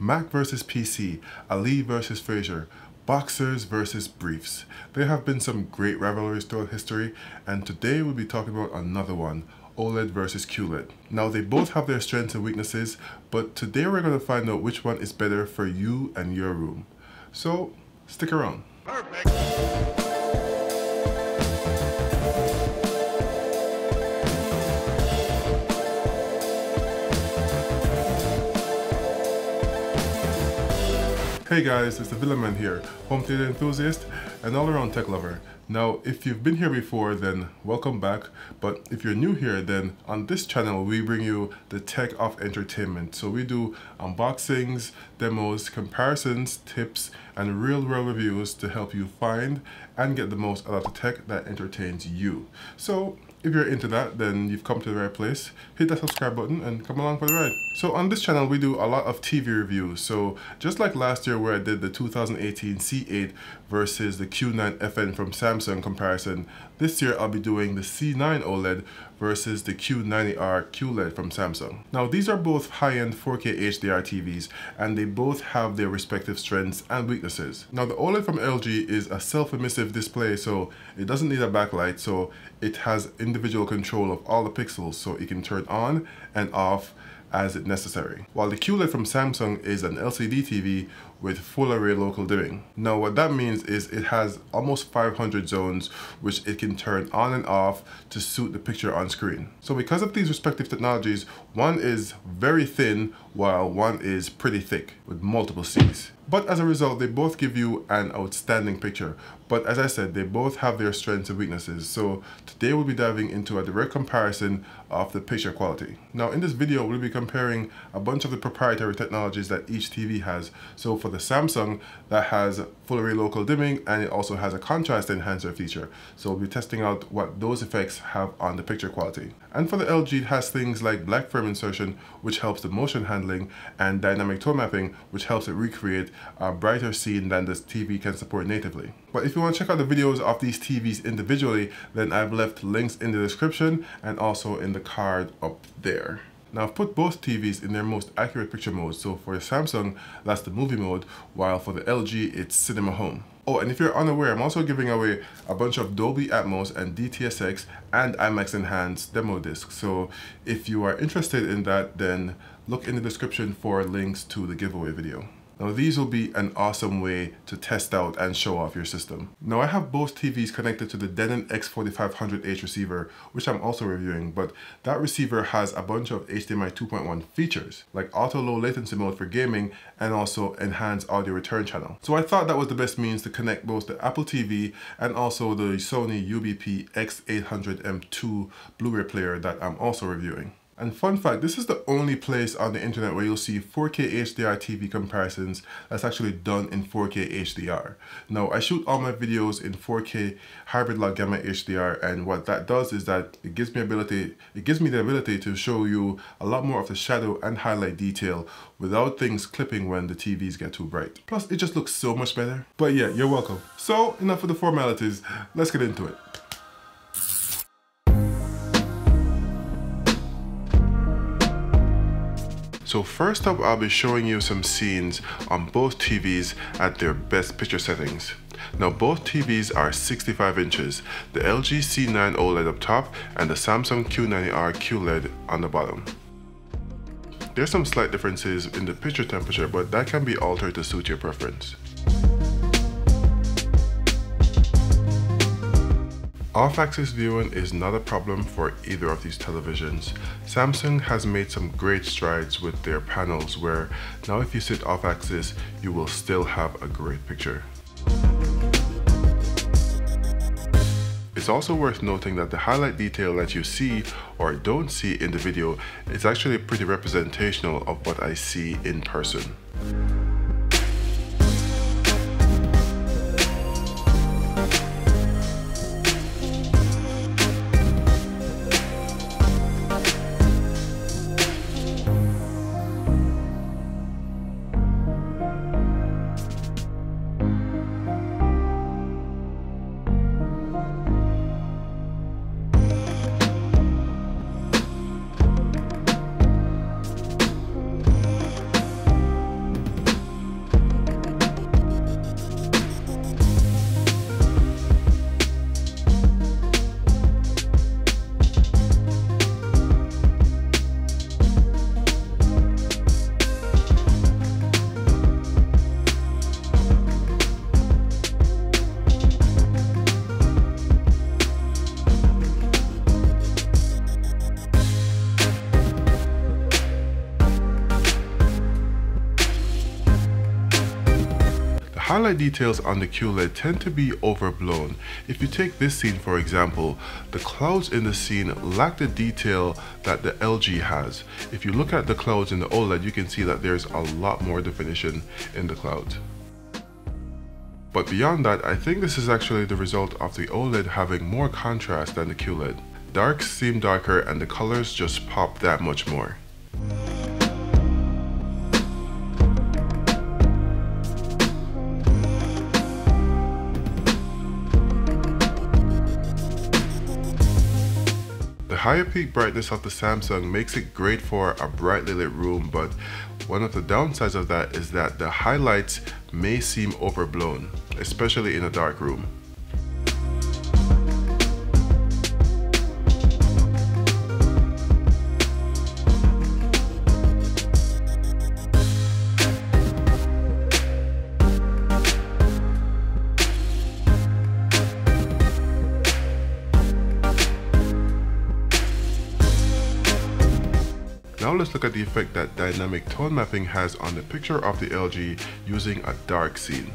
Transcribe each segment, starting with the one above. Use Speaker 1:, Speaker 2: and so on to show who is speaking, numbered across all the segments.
Speaker 1: Mac versus PC, Ali versus Frazier, boxers versus briefs. There have been some great rivalries throughout history, and today we'll be talking about another one, OLED versus QLED. Now they both have their strengths and weaknesses, but today we're going to find out which one is better for you and your room. So stick around. Perfect. Hey guys, it's the Villaman here, home theater enthusiast and all around tech lover. Now, if you've been here before, then welcome back. But if you're new here, then on this channel, we bring you the tech of entertainment. So we do unboxings, demos, comparisons, tips, and real world reviews to help you find and get the most out of the tech that entertains you. So if you're into that, then you've come to the right place. Hit that subscribe button and come along for the ride. So on this channel, we do a lot of TV reviews. So just like last year where I did the 2018 C8 versus the Q9 FN from Samsung comparison, this year I'll be doing the C9 OLED versus the Q90R QLED from Samsung. Now these are both high-end 4K HDR TVs and they both have their respective strengths and weaknesses. Now the OLED from LG is a self-emissive display so it doesn't need a backlight so it has individual control of all the pixels so it can turn on and off as it necessary. While the QLED from Samsung is an LCD TV with full array local dimming. Now what that means is it has almost 500 zones which it can turn on and off to suit the picture on screen. So because of these respective technologies, one is very thin while one is pretty thick with multiple Cs. But as a result, they both give you an outstanding picture. But as I said, they both have their strengths and weaknesses. So today we'll be diving into a direct comparison of the picture quality. Now in this video, we'll be comparing a bunch of the proprietary technologies that each TV has. So for the Samsung, that has full array local dimming and it also has a contrast enhancer feature. So we'll be testing out what those effects have on the picture quality. And for the LG, it has things like black frame insertion, which helps the motion handling, and dynamic tone mapping, which helps it recreate a brighter scene than this TV can support natively. But if you want to check out the videos of these TVs individually, then I've left links in the description and also in the card up there. Now I've put both TVs in their most accurate picture mode. So for the Samsung, that's the movie mode, while for the LG, it's cinema home. Oh, and if you're unaware, I'm also giving away a bunch of Dolby Atmos and DTS:X and IMAX Enhanced demo discs. So if you are interested in that, then look in the description for links to the giveaway video. Now these will be an awesome way to test out and show off your system. Now I have both TVs connected to the Denon X4500H receiver, which I'm also reviewing, but that receiver has a bunch of HDMI 2.1 features, like auto low latency mode for gaming and also enhanced audio return channel. So I thought that was the best means to connect both the Apple TV and also the Sony UBP X800M2 Blu-ray player that I'm also reviewing. And fun fact, this is the only place on the internet where you'll see 4K HDR TV comparisons that's actually done in 4K HDR. Now, I shoot all my videos in 4K hybrid log gamma HDR, and what that does is that it gives me ability, it gives me the ability to show you a lot more of the shadow and highlight detail without things clipping when the TVs get too bright. Plus, it just looks so much better. But yeah, you're welcome. So, enough of the formalities, let's get into it. So first up, I'll be showing you some scenes on both TVs at their best picture settings. Now both TVs are 65 inches, the LG C9 OLED up top and the Samsung Q90R QLED on the bottom. There's some slight differences in the picture temperature, but that can be altered to suit your preference. Off-axis viewing is not a problem for either of these televisions. Samsung has made some great strides with their panels where now if you sit off-axis, you will still have a great picture. It's also worth noting that the highlight detail that you see or don't see in the video is actually pretty representational of what I see in person. Highlight details on the QLED tend to be overblown. If you take this scene for example, the clouds in the scene lack the detail that the LG has. If you look at the clouds in the OLED, you can see that there's a lot more definition in the clouds. But beyond that, I think this is actually the result of the OLED having more contrast than the QLED. Darks seem darker and the colors just pop that much more. Higher peak brightness of the Samsung makes it great for a brightly lit room, but one of the downsides of that is that the highlights may seem overblown, especially in a dark room. Let's look at the effect that dynamic tone mapping has on the picture of the LG using a dark scene.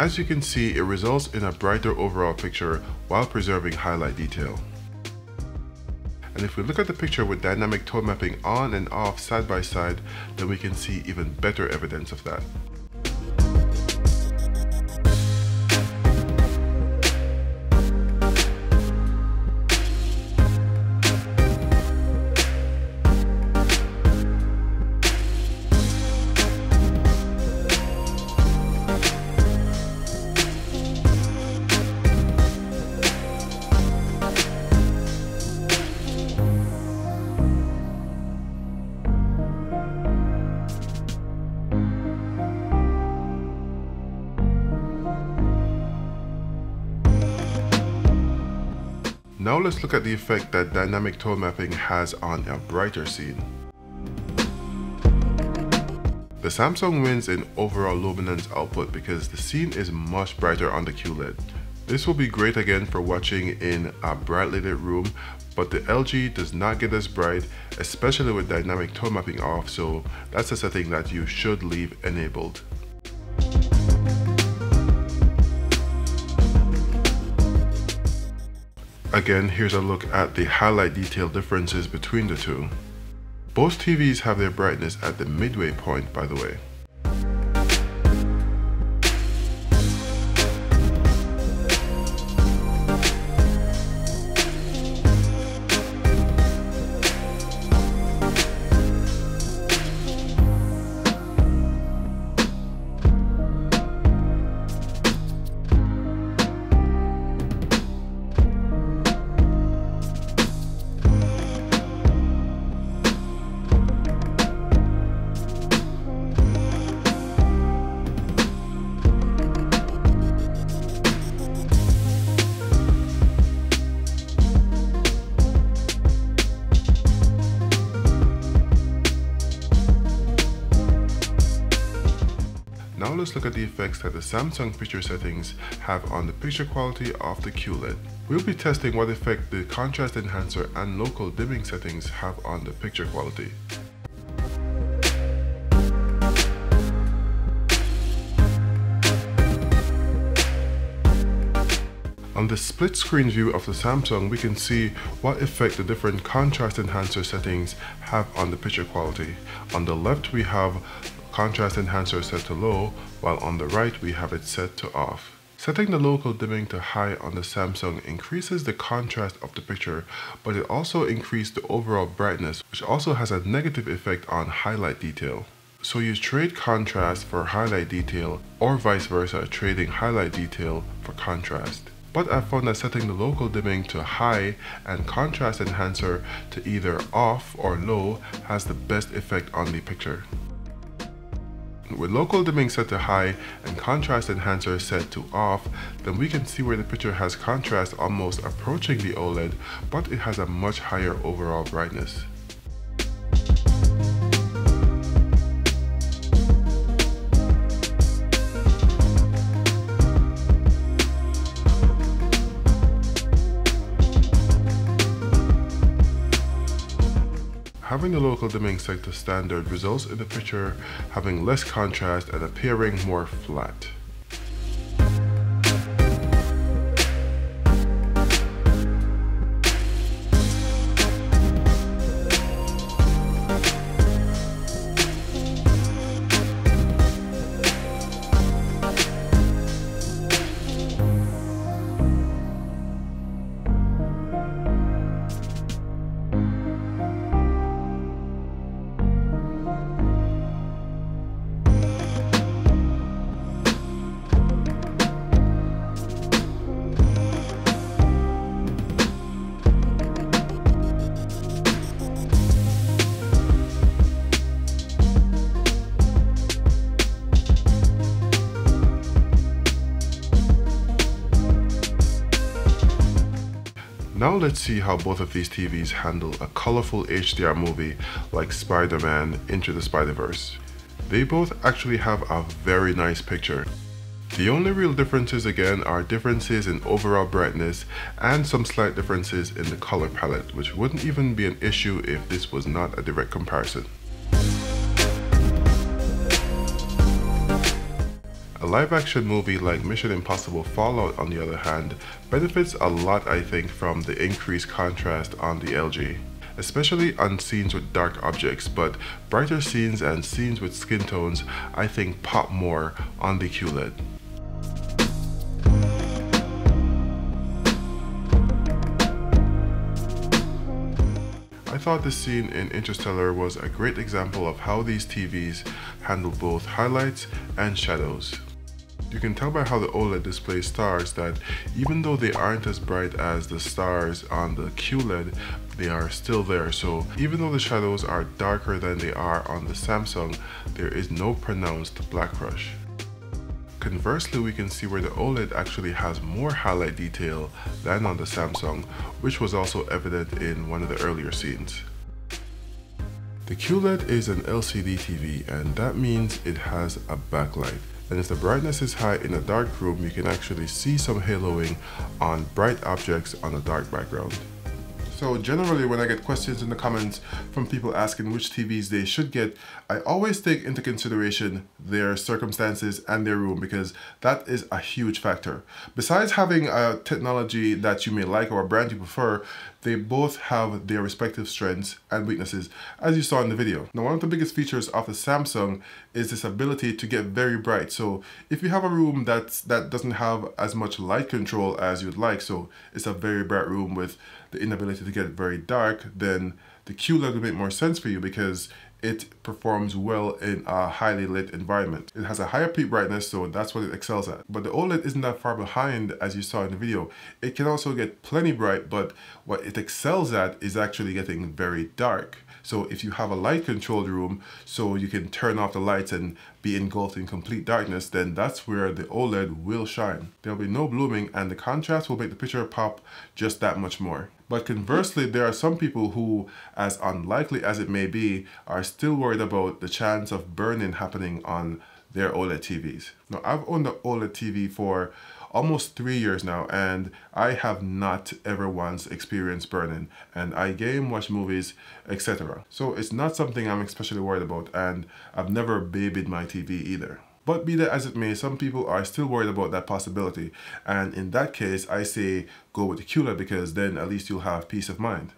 Speaker 1: As you can see, it results in a brighter overall picture while preserving highlight detail. And if we look at the picture with dynamic tone mapping on and off side by side, then we can see even better evidence of that. Let's look at the effect that dynamic tone mapping has on a brighter scene. The Samsung wins in overall luminance output because the scene is much brighter on the QLED. This will be great again for watching in a brightly lit room, but the LG does not get as bright, especially with dynamic tone mapping off, so that's a setting that you should leave enabled. Again, here's a look at the highlight detail differences between the two. Both TVs have their brightness at the midway point by the way. Let's look at the effects that the Samsung picture settings have on the picture quality of the QLED. We'll be testing what effect the contrast enhancer and local dimming settings have on the picture quality. On the split screen view of the Samsung, we can see what effect the different contrast enhancer settings have on the picture quality. On the left, we have contrast enhancer set to low, while on the right we have it set to off. Setting the local dimming to high on the Samsung increases the contrast of the picture, but it also increases the overall brightness, which also has a negative effect on highlight detail. So you trade contrast for highlight detail, or vice versa, trading highlight detail for contrast. but I found that setting the local dimming to high and contrast enhancer to either off or low has the best effect on the picture. With local dimming set to high and contrast enhancer set to off, then we can see where the picture has contrast almost approaching the OLED, but it has a much higher overall brightness. Having the local dimming set to standard results in the picture having less contrast and appearing more flat. Let's see how both of these TVs handle a colorful HDR movie like Spider-Man Into the Spider-Verse. They both actually have a very nice picture. The only real differences again are differences in overall brightness and some slight differences in the color palette, which wouldn't even be an issue if this was not a direct comparison. A live action movie like Mission Impossible Fallout on the other hand benefits a lot I think from the increased contrast on the LG. Especially on scenes with dark objects, but brighter scenes and scenes with skin tones I think pop more on the QLED. I thought the scene in Interstellar was a great example of how these TVs handle both highlights and shadows. You can tell by how the OLED displays stars that even though they aren't as bright as the stars on the QLED, they are still there. So even though the shadows are darker than they are on the Samsung, there is no pronounced black crush. Conversely, we can see where the OLED actually has more highlight detail than on the Samsung, which was also evident in one of the earlier scenes. The QLED is an LCD TV and that means it has a backlight and if the brightness is high in a dark room, you can actually see some haloing on bright objects on a dark background. So generally when I get questions in the comments from people asking which TVs they should get, I always take into consideration their circumstances and their room because that is a huge factor. Besides having a technology that you may like or a brand you prefer, they both have their respective strengths and weaknesses as you saw in the video. Now one of the biggest features of the Samsung is this ability to get very bright. So if you have a room that's, that doesn't have as much light control as you'd like, so it's a very bright room with the inability to get very dark, then the QLED will make more sense for you because it performs well in a highly lit environment. It has a higher peak brightness, so that's what it excels at. But the OLED isn't that far behind as you saw in the video. It can also get plenty bright, but what it excels at is actually getting very dark. So if you have a light controlled room, so you can turn off the lights and be engulfed in complete darkness, then that's where the OLED will shine. There'll be no blooming and the contrast will make the picture pop just that much more. But conversely, there are some people who, as unlikely as it may be, are still worried about the chance of burn-in happening on their OLED TVs. Now, I've owned the OLED TV for almost three years now and I have not ever once experienced burn-in and I game, watch movies, etc. So it's not something I'm especially worried about and I've never babied my TV either. But be that as it may, some people are still worried about that possibility. And in that case, I say go with the QLED because then at least you'll have peace of mind.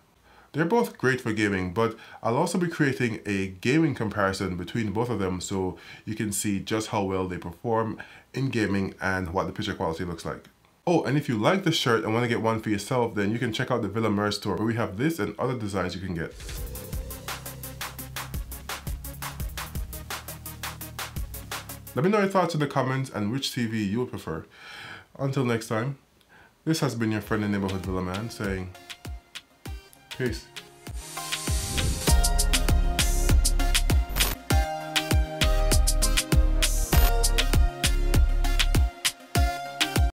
Speaker 1: They're both great for gaming, but I'll also be creating a gaming comparison between both of them so you can see just how well they perform in gaming and what the picture quality looks like. Oh, and if you like the shirt and want to get one for yourself, then you can check out the Villa Merch store where we have this and other designs you can get. Let me know your thoughts in the comments and which TV you would prefer. Until next time, This has been your friendly neighborhood Villaman saying, peace.